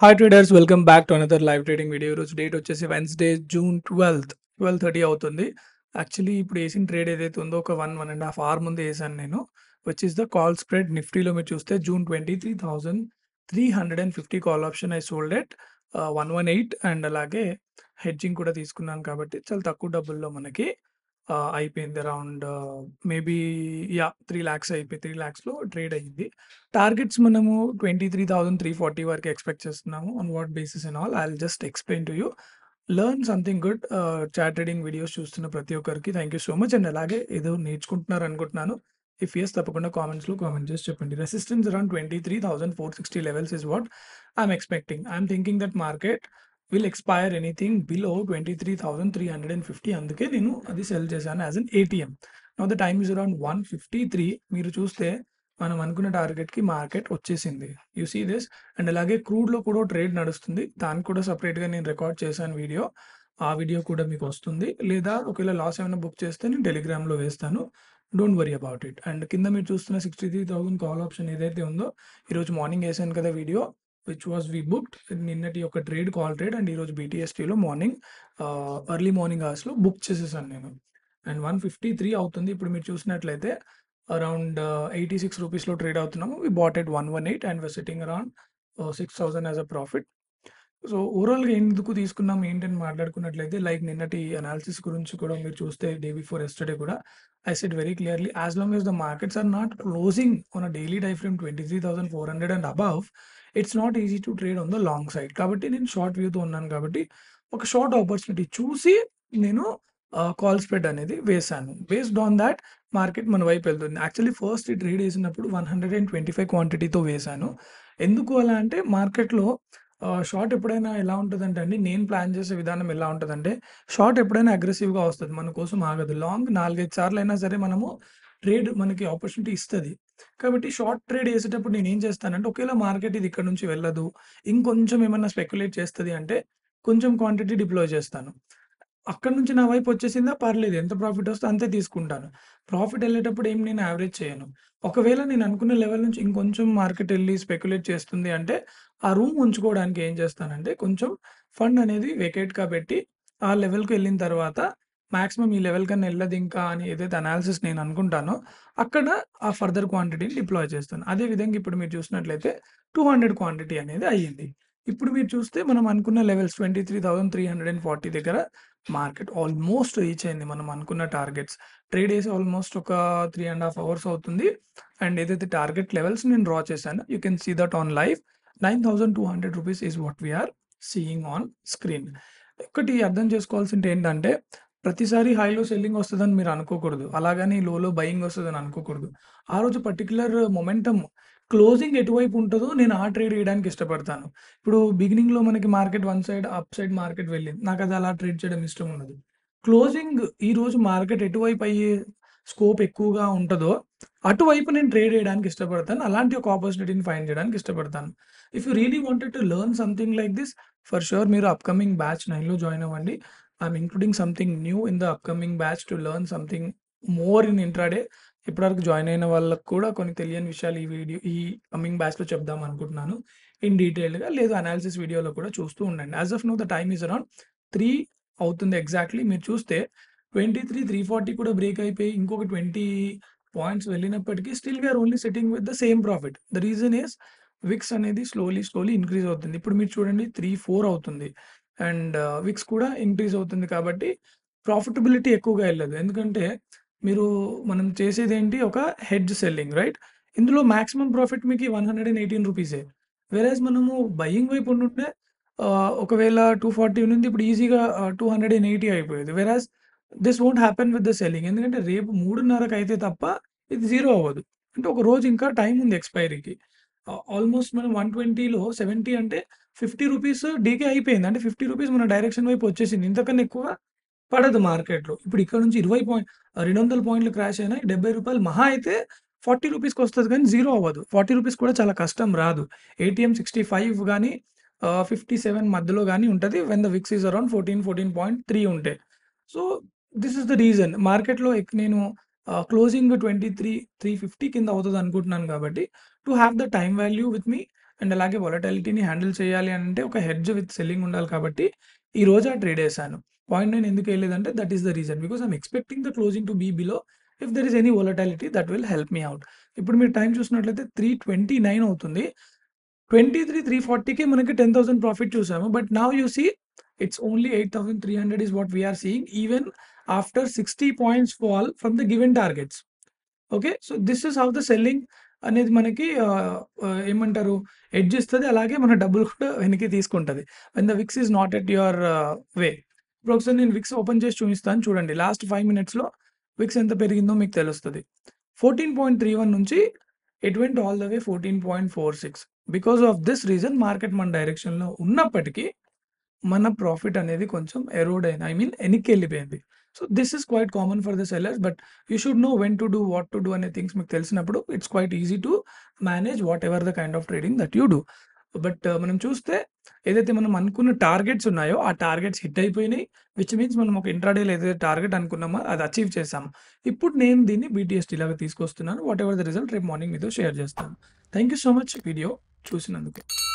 Hi traders welcome back to another live trading video రోజు date వచ్చేసి Wednesday June twelfth twelve thirty అవుతుంది. Actually ఇప్పుడు వేసిన trade ఏదైతే ఉందో ఒక one one and half hour ముందు వేసాను నేను which is the call spread నిఫ్టీలో మీరు చూస్తే June twenty three thousand three hundred and fifty call option I sold at one one eight and అలాగే హెడ్జింగ్ కూడా తీసుకున్నాను కాబట్టి చాలా తక్కువ డబ్బుల్లో మనకి ఆ, అయిపోయింది around maybe yeah three lakhs అయిపోయి త్రీ ల్యాక్స్లో ట్రేడ్ అయ్యింది టార్గెట్స్ మనము twenty three thousand three forty వరకు ఎక్స్పెక్ట్ చేస్తున్నాము. On what basis and all I just explain to you. Learn something good chart trading videos చూస్తున్న ప్రతి ఒక్కరికి thank you so much. And అలాగే ఏదో నేర్చుకుంటున్నారు అనుకుంటున్నాను. ఇఫ్ ఎస్ తప్పకుండా కామెంట్స్లో కామెంట్ చేసి చెప్పండి. Resistance around twenty three thousand four sixty levels is what I'm expecting I'm thinking that market will expire anything below twenty three thousand three hundred and fifty అందుకే నేను అది సెల్ చేశాను as an ATM now the time is around one fifty three మీరు చూస్తే మనం అనుకున్న టార్గెట్కి market వచ్చేసింది. యు సీ దిస్ అండ్ అలాగే క్రూడ్లో కూడా ట్రేడ్ నడుస్తుంది. దానికి కూడా సపరేట్గా నేను రికార్డ్ చేశాను వీడియో ఆ వీడియో కూడా మీకు వస్తుంది. లేదా ఒకవేళ లాస్ ఏమైనా బుక్ చేస్తే నేను టెలిగ్రామ్లో వేస్తాను. Don't worry about it and కింద మీరు చూస్తున్న sixty three thousand call option ఏదైతే ఉందో ఈరోజు మార్నింగ్ వేసాను కదా video which was we booked నిన్నటి ఒక ట్రేడ్ కాల్ ట్రేడ్ అండ్ ఈరోజు బీటీఎస్టీలో మార్నింగ్ ఎర్లీ మార్నింగ్ అవర్స్లో బుక్ చేసేసాను నేను. అండ్ వన్ ఫిఫ్టీ త్రీ అవుతుంది. ఇప్పుడు మీరు చూసినట్లయితే అరౌండ్ ఎయిటీ సిక్స్ రూపీస్లో ట్రేడ్ అవుతున్నాము. We bought at one one eight and sitting around six thousand as a profit so ఓవరాల్గా ఎందుకు తీసుకున్నాం ఏంటని మాట్లాడుకున్నట్లయితే లైక్ నిన్నటి అనాలిసిస్ గురించి కూడా మీరు చూస్తే డే బిఫోర్ ఎస్టర్డే కూడా I said very clearly as long as the markets are not closing on a daily day frame twenty three thousand four hundred and above it's not easy to trade on the long side కాబట్టి నేను short వ్యూతో ఉన్నాను కాబట్టి ఒక short opportunity చూసి నేను call spread అనేది వేశాను. Based on that market మన వైపు వెళ్తుంది. యాక్చువల్లీ ఫస్ట్ ట్రేడ్ వేసినప్పుడు one hundred and twenty five క్వాంటిటీతో వేశాను. ఎందుకు అలా అంటే మార్కెట్లో షార్ట్ ఎప్పుడైనా ఎలా ఉంటుందంటే అండి నేను ప్లాన్ చేసే విధానం ఎలా ఉంటుందంటే షార్ట్ ఎప్పుడైనా అగ్రెసివ్గా వస్తుంది మన కోసం ఆగదు. లాంగ్ నాలుగైదు సార్లు అయినా సరే మనము ట్రేడ్ మనకి ఆపర్చునిటీ ఇస్తుంది. కాబట్టి షార్ట్ ట్రేడ్ చేసేటప్పుడు నేను ఏం చేస్తానంటే ఒకవేళ మార్కెట్ ఇది ఇక్కడ నుంచి వెళ్ళదు. ఇంకొంచెం ఏమైనా స్పెక్యులేట్ చేస్తుంది అంటే కొంచెం క్వాంటిటీ డిప్లాయ్ చేస్తాను. అక్కడ నుంచి నా వైపు వచ్చేసిందా? పర్లేదు. ఎంత ప్రాఫిట్ వస్తే అంతే తీసుకుంటాను. ప్రాఫిట్ వెళ్ళేటప్పుడు ఏం నేను యావరేజ్ చేయను. ఒకవేళ నేను అనుకున్న లెవెల్ నుంచి ఇంకొంచెం మార్కెట్ వెళ్ళి స్పెక్యులేట్ చేస్తుంది అంటే ఆ రూమ్ ఉంచుకోవడానికి ఏం చేస్తానంటే కొంచెం ఫండ్ అనేది వెకేట్గా పెట్టి ఆ లెవెల్కి వెళ్ళిన తర్వాత మాక్సిమం ఈ లెవెల్ కన్నా వెళ్ళదు ఇంకా అని ఏదైతే అనాలిసిస్ నేను అనుకుంటానో అక్కడ ఆ ఫర్దర్ క్వాంటిటీని డిప్లాయ్ చేస్తాను. అదే విధంగా ఇప్పుడు మీరు చూసినట్లయితే టూ హండ్రెడ్ క్వాంటిటీ అనేది అయ్యింది. ఇప్పుడు మీరు చూస్తే మనం అనుకున్న levels twenty three thousand three hundred and forty దగ్గర మార్కెట్ ఆల్మోస్ట్ రీచ్ అయింది. మనం అనుకున్న టార్గెట్స్. ట్రేడ్ వేసి ఆల్మోస్ట్ ఒక త్రీ అండ్ హాఫ్ అవర్స్ అవుతుంది. అండ్ ఏదైతే టార్గెట్ లెవెల్స్ నేను డ్రా చేశాను you can see that on live nine thousand two hundred rupees is what we're seeing on screen. ఒకటి అర్థం చేసుకోవాల్సింది ఏంటంటే ప్రతిసారి హైలో సెల్లింగ్ వస్తుందని మీరు అనుకోకూడదు. అలాగని లోలో బయింగ్ వస్తుందని అనుకోకూడదు. ఆ రోజు పర్టికులర్ మొమెంటమ్ క్లోజింగ్ ఎటువైపు ఉంటుందో నేను ఆ ట్రేడ్ వేయడానికి ఇష్టపడతాను. ఇప్పుడు బిగినింగ్లో మనకి market one side up side market వెళ్ళింది. నాకు అది అలా ట్రేడ్ చేయడం ఇష్టం ఉండదు. క్లోజింగ్ ఈ రోజు మార్కెట్ ఎటువైపు అయ్యే స్కోప్ ఎక్కువగా ఉంటుందో అటువైపు నేను ట్రేడ్ చేయడానికి ఇష్టపడతాను. అలాంటి ఒక ఆపర్చునిటీని ఫైండ్ చేయడానికి ఇష్టపడతాను. If you really wanted to learn something like this for sure మీరు అప్కమింగ్ బ్యాచ్ నైన్లో జాయిన్ అవ్వండి. I'm including something new in the upcoming batch to learn something more in intraday ఇప్పటివరకు జాయిన్ అయిన వాళ్ళకి కూడా కొన్ని తెలియని విషయాలు ఈ వీడియో ఈ కమింగ్ బ్యాచ్లో చెప్దాం అనుకుంటున్నాను. ఇన్ డీటెయిల్గా లేదు అనాలిసిస్ వీడియోలో కూడా చూస్తూ ఉండండి. As of now the time is around three అవుతుంది ఎగ్జాక్ట్లీ. మీరు చూస్తే ట్వంటీ త్రీ త్రీ ఫార్టీ కూడా బ్రేక్ అయిపోయి ఇంకొక twenty points వెళ్ళినప్పటికీ still we're only sitting with the same profit. The reason is VIX అనేది స్లోలీ స్లోలీ ఇంక్రీజ్ అవుతుంది. ఇప్పుడు మీరు చూడండి త్రీ ఫోర్ అవుతుంది. అండ్ విక్స్ కూడా ఇంక్రీజ్ అవుతుంది కాబట్టి ప్రాఫిటబిలిటీ ఎక్కువగా వెళ్ళదు. ఎందుకంటే మీరు మనం చేసేది ఏంటి ఒక హెడ్జ్ సెల్లింగ్ రైట్? ఇందులో మాక్సిమం ప్రాఫిట్ మీకు వన్ హండ్రెడ్ అండ్ ఎయిటీన్ రూపీసే. వేరేజ్ మనము బయ్యింగ్ వైపు ఉంటుంటే ఒకవేళ టూ ఫార్టీ ఉంది ఇప్పుడు ఈజీగా టూ హండ్రెడ్ అండ్ ఎయిటీ అయిపోయేది. Whereas this won't happen with the selling ఎందుకంటే రేపు మూడున్నరకు అయితే తప్ప ఇది జీరో అవ్వదు. అంటే ఒక రోజు ఇంకా టైం ఉంది ఎక్స్పైరీకి. ఆల్మోస్ట్ మనం వన్ ట్వంటీలో సెవెంటీ అంటే ఫిఫ్టీ రూపీస్ డీకే అయిపోయింది. అంటే ఫిఫ్టీ రూపీస్ మన డైరెక్షన్ వైపు వచ్చేసింది. ఇంతకన్నా ఎక్కువ పడదు మార్కెట్లో. ఇప్పుడు ఇక్కడ నుంచి ఇరవై పాయింట్ రెండు వందల పాయింట్లు క్రాష్ అయినా డెబ్బై రూపాయలు మహా అయితే ఫార్టీ రూపీస్కి వస్తుంది కానీ జీరో అవ్వదు. ఫార్టీ రూపీస్ కూడా చాలా కష్టం రాదు. ఏటీఎం సిక్స్టీ ఫైవ్ కానీ ఫిఫ్టీ సెవెన్ మధ్యలో కానీ ఉంటుంది. When the VIX is around fourteen fourteen point three ఉంటే. So this is the reason మార్కెట్లో నేను closing twenty three three fifty కింద అవుతుంది అనుకుంటున్నాను కాబట్టి to have the time value with me and అలాగే వొలటాలిటీని హ్యాండిల్ చేయాలి అంటే ఒక హెడ్జ్ విత్ సెల్లింగ్ ఉండాలి కాబట్టి ఈరోజు ఆ ట్రేడ్ వేసాను. పాయింట్ నైన్ ఎందుకు వెళ్ళేదంటే that is the reason because I'm expecting the closing to be below if there is any volatility that will help me out ఇప్పుడు మీరు టైం చూసినట్లయితే త్రీ ట్వంటీ నైన్ అవుతుంది. ట్వంటీ త్రీ త్రీ ఫార్టీకి మనకి ten thousand profit చూసాము. But now you see it's only eight thousand three hundred is what we're seeing even after sixty points fall from the given targets okay so this is how the selling అనేది మనకి ఏమంటారు edge ఇస్తుంది. అలాగే మన డబ్బులు కూడా వెనక్కి తీసుకుంటుంది. And the VIX is not at your way ఇప్పుడు ఒకసారి నేను విక్స్ ఓపెన్ చేసి చూపిస్తాను. చూడండి లాస్ట్ ఫైవ్ మినిట్స్లో విక్స్ ఎంత పెరిగిందో మీకు తెలుస్తుంది. ఫోర్టీన్ పాయింట్ త్రీ వన్ నుంచి it went all the way fourteen point four six. Because of this reason market మన డైరెక్షన్లో ఉన్నప్పటికీ మన ప్రాఫిట్ అనేది కొంచెం ఎరోడ్ అయింది ఐ మీన్ వెనక్కి వెళ్ళిపోయింది so this is quite common for the sellers but you should know when to do what to do అనే థింగ్స్ మీకు తెలిసినప్పుడు it's quite easy to manage whatever the kind of trading that you do but మనం చూస్తే ఏదైతే మనం అనుకున్న targets ఉన్నాయో ఆ టార్గెట్స్ హిట్ అయిపోయినాయి విచ్ మీన్స్ మనం ఒక ఇంట్రాడేలో ఏదైతే టార్గెట్ అనుకున్నామో అది అచీవ్ చేసాం ఇప్పుడు నేను దీన్ని బీటీఎస్టీ లాగా తీసుకొస్తున్నాను. వాట్ ఎవర్ ద రిజల్ట్ రేపు మార్నింగ్ మీతో షేర్ చేస్తాను. Thank you so much video చూసినందుకు.